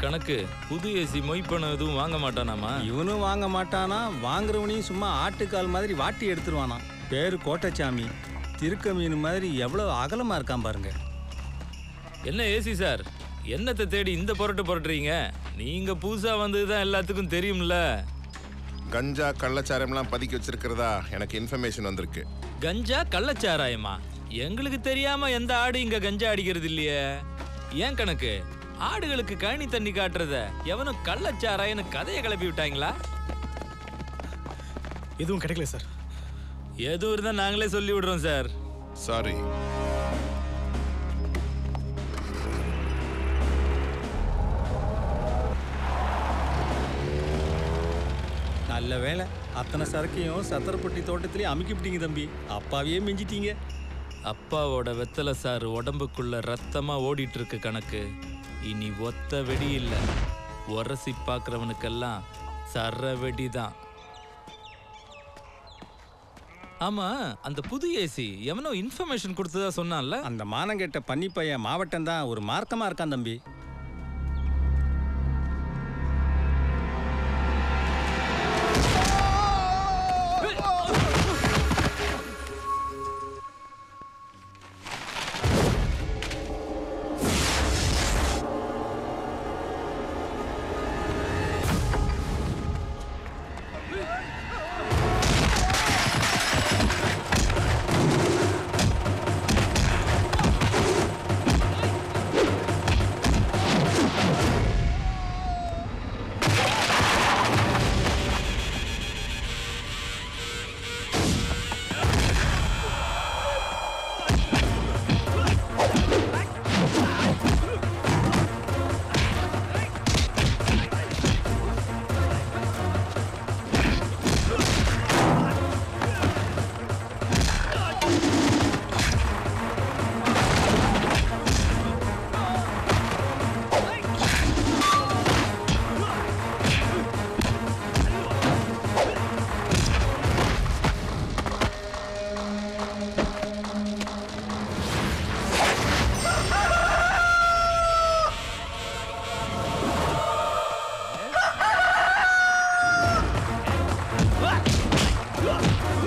கணக்கு. புது ஏசி மொய்ப்பணம் எதுவும் வாங்க மாட்டானாமா? இவனும் வாங்க மாட்டானா? வாங்குறவனையும் சும்மா ஆட்டுக்கால் மாதிரி வாட்டி எடுத்துருவானா பேரு கோட்டச்சாமி. திருக்க மீன் மாதிரி எவ்வளவு அகலமா இருக்கான் பாருங்க. என்ன ஏசி சார்? என்னத்தை தேடி இந்த புரட்டு புரட்டுறீங்க? நீங்க புதுசா வந்ததுதான் எல்லாத்துக்கும் தெரியும்ல. கஞ்சா கள்ளச்சாரம்லாம் பதுக்கி வச்சிருக்கிறதா? எனக்கு இன்ஃபர்மேஷன் வந்திருக்கு. கஞ்சா கள்ளச்சாராயமா? எங்களுக்கு தெரியாம எந்த ஆடு இங்க கஞ்சா அடிக்கிறது இல்லையே ஏன் கணக்கு? ஆடுகளுக்கு கழனி தண்ணி காட்டுறத. எவனும் கள்ளச்சாராயன்னு கதையை கிளப்பி விட்டாங்களா? எதுவும் கிடைக்கல சார். எதுவும் இருந்தா நாங்களே சொல்லி விடுறோம் சார். சாரி. நல்ல வேலை அத்தனை சரக்கையும் சத்திரப்பட்டி தோட்டத்திலேயே அமுக்கிவிட்டீங்க தம்பி. அப்பாவையே மிஞ்சிட்டீங்க. அப்பாவோட வெத்தலை சாறு உடம்புக்குள்ள ரத்தமா ஓடிட்டு இருக்கு கணக்கு. இனி ஒத்த வெடி இல்லை. உரசி பார்க்குறவனுக்கெல்லாம் சர வெடி தான் ஆமா அந்த புது ஏசி எவனோ இன்ஃபர்மேஷன் கொடுத்ததா சொன்னான்ல? அந்த மானங்கெட்ட பன்னிப்பையன் மாவட்டம் தான் ஒரு மார்க்கமா இருக்கான் தம்பி.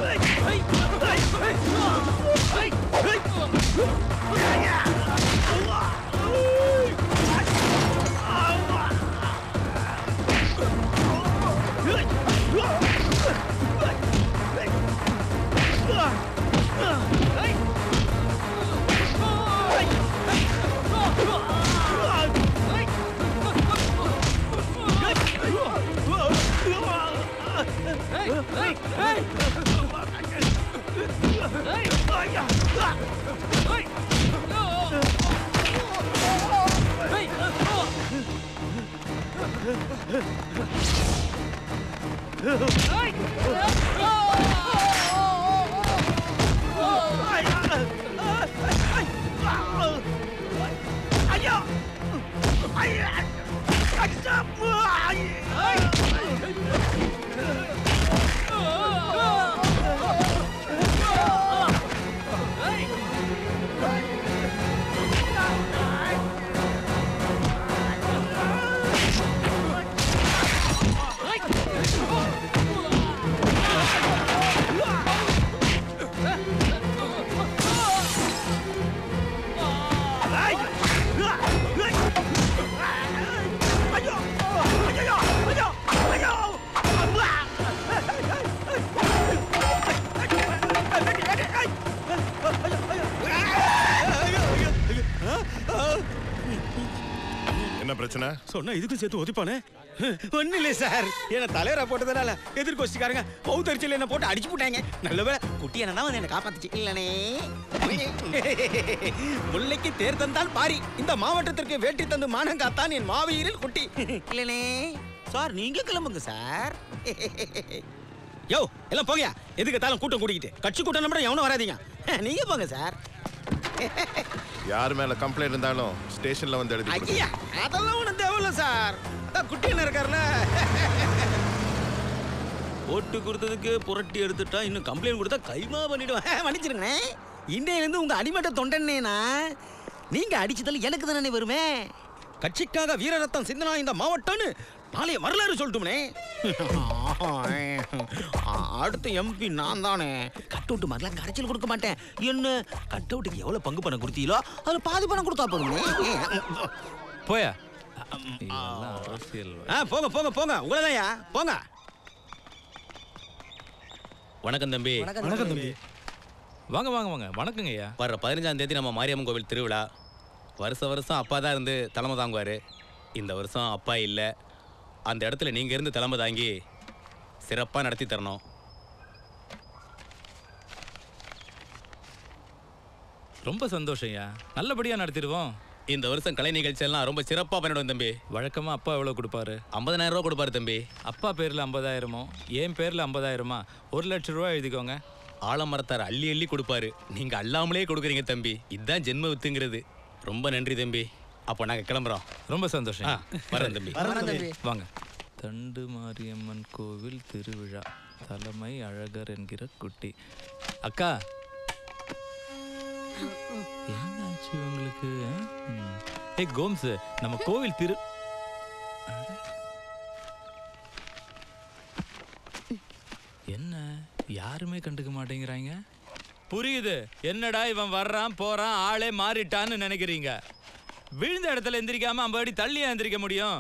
Hey! Hey! என்ன பிரச்சனை? சொன்னா இதுக்கும் சேர்த்து ஒதுப்பானே? ஒன்றும் இல்லை சார். என்ன தலைவரை போட்டதுனால எதிர்கொச்சிக்காரங்க பௌத்தரிச்சல் என்ன போட்டு அடிச்சு போட்டாங்க. நல்ல குட்டி என்ன வந்து என்ன காப்பாத்துச்சு. இல்லனே. முல்லைக்கு தேர் தந்தால் பாரி. இந்த மாவட்டத்திற்கு வேட்டி தந்து மானம் காத்தான் என் மாவீரில் குட்டி. இல்லனே. சார் நீங்க கிளம்புங்க சார். யோ எல்லாம் போங்க எதுக்கு தாலும் கூட்டம் கூட்டிக்கிட்டு. கட்சி கூட்டம் நம்பர் எவனும் வராதீங்க. நீங்க போங்க சார். யார் மேல கம்ப்ளைண்ட் இருந்தாலும் ஸ்டேஷன்ல வந்து எழுதி. ஐயா அதெல்லாம் ஒண்ணும் தேவையில்ல சார். அதான் குட்டி என்ன இருக்காருல்ல. ஓட்டு கொடுத்ததுக்கு புரட்டி எடுத்துட்டா இன்னும் கம்ப்ளைண்ட் கொடுத்தா கைமா பண்ணிடுவேன். மன்னிச்சிருங்கண்ணே. இன்னையிலேருந்து உங்க அடிமட்ட தொண்டனேனா நீங்க அடிச்சதால எனக்கு தானே வருமே கட்சிக்காக வீரரத்தம் சிந்தனா இந்த மாவட்டம்னு நாளைய வரலாறு சொல்லட்டும்னே அடுத்த எம்பி நான் தானே கட் அவுட் மாதிரிலாம் கரைச்சல் கொடுக்க மாட்டேன். என்ன? கட் அவுட்டுக்கு எவ்வளவு பங்கு பணம் கொடுத்தீங்களோ அதுல பாதி பணம் கொடுத்தா போதுமே. போயா? போங்க போங்க போங்க. உங்களதாயா போங்க. வணக்கம் தம்பி. வணக்கம் தம்பி. வாங்க வாங்க வாங்க. வணக்கங்க ஐயா வர்ற பதினஞ்சாம் தேதி நம்ம மாரியம்மன் கோவில் திருவிழா. வருஷ வருஷம் அப்பா தான் இருந்து தலைமை தாங்குவார். இந்த வருஷம் அப்பா இல்லை. அந்த இடத்துல நீங்கள் இருந்து தலைமை தாங்கி சிறப்பாக நடத்தி தரணும். ரொம்ப சந்தோஷம் ஐயா. நல்லபடியா நடத்திடுவோம். இந்த வருஷம் கலை நிகழ்ச்சி எல்லாம் ரொம்ப சிறப்பாக பண்ணிடுவோம் தம்பி. வழக்கமா அப்பா எவ்வளவு கொடுப்பாரு? ஐம்பதனாயிரம் ரூபா கொடுப்பாரு தம்பி. அப்பா பேர்ல ஐம்பதாயிரமோ என் பேர்ல ஐம்பதாயிரமா? ஒரு லட்சம் ரூபாய் எழுதிக்கோங்க. ஆலமரத்தார் அள்ளி அள்ளி கொடுப்பாரு. நீங்கள் அள்ளாமலே கொடுக்குறீங்க தம்பி. இதுதான் ஜென்ம வித்துங்கிறது. ரொம்ப நன்றி தம்பி. அப்போ நாங்கள் கிளம்புறோம். ரொம்ப சந்தோஷம் வரேன் தம்பி. வாங்க. தண்டு மாரியம்மன் கோவில் திருவிழா. தலைமை அழகர் என்கிற குட்டி. அக்கா! என்னாச்சு உங்களுக்கு? ஏ கோம்ஸ் நம்ம கோவில் திரு என்ன? யாருமே கண்டுக்க மாட்டேங்கிறாங்க? புரியுது. என்னடா இவன் வர்றான் போறான் ஆளே மாறிட்டான்னு நினைக்கிறீங்க? விழுந்த இடத்துல எந்திரிக்காம ஐம்பது அடி தள்ளியா எந்திரிக்க முடியும்?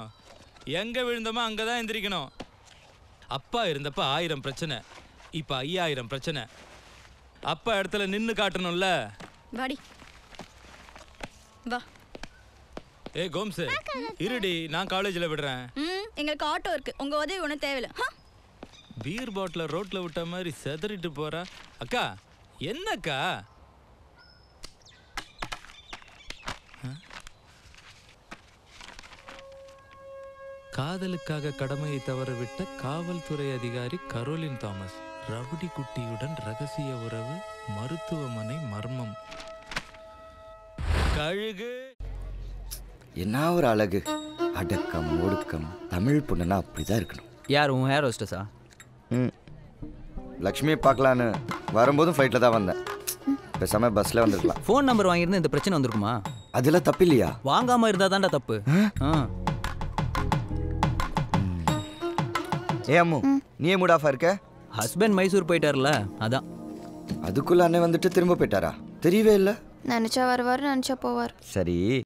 எங்க விழுந்தோமோ அங்கதான் எந்திரிக்கணும். அப்பா இருந்தப்ப ஆயிரம் பிரச்சனை. இப்ப ஐயாயிரம் பிரச்சனை. அப்பா இடத்துல நின்னு காட்டணும்ல. வாடி. வா. ஏய் கோம்ஸ் இருடி நான் காலேஜ்ல விடுறேன். ம் எங்களுக்கு ஆட்டோ இருக்கு. உங்க உதவி ஒன்றும் தேவையில்ல. பீர் பாட்டில ரோட்ல விட்ட மாதிரி செதறிட்டு போறா. அக்கா என்னக்கா? ஆ? காதலுக்காக கடமையை தவறவிட்ட காவல்துறை அதிகாரி கரோலின் தாமஸ். ரவுடி குட்டியுடன் ரகசிய உறவு மருத்துவமனை மர்மம். கழுகு. என்ன ஒரு அழகு? அடக்கம் ஒடுக்கம் தமிழ் பொண்ணுன்னா அப்படிதான் இருக்கணும். யார் உன் ஹேர் ஹோஸ்டஸா ம். லக்ஷ்மியை பார்க்கலான்னு வரும்போதும் ஃப்ளைட்டில் தான் வந்தேன். பேசாம பஸ்ல வந்திருக்கலாம். ஃபோன் நம்பர் வாங்கியிருந்தா இந்த பிரச்சனை வந்திருக்குமா? அதெல்லாம் தப்பு இல்லையா வாங்காம இருந்தா தான்டா தப்பு. ஆ. ஏ அம்மு நீ மூட் ஆஃபா இருக்க? ஹஸ்பண்ட் மைசூர் போயிட்டார்ல அதான். அதுக்குள்ள அண்ணன் வந்துட்டு திரும்ப போயிட்டாரா? தெரியவே இல்லை. நினச்சா வருவார் நினச்சா போவார். சரி.